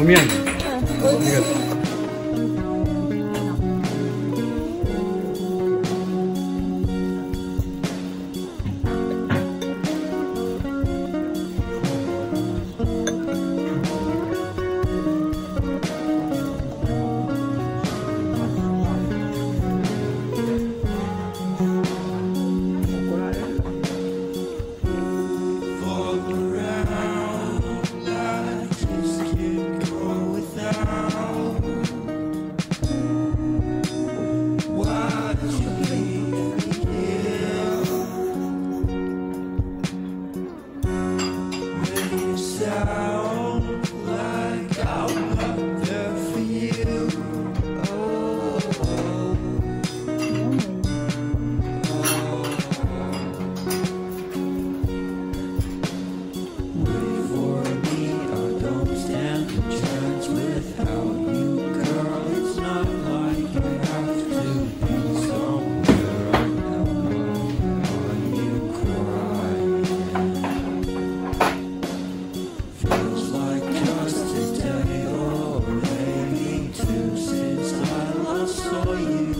面的，那个。for you.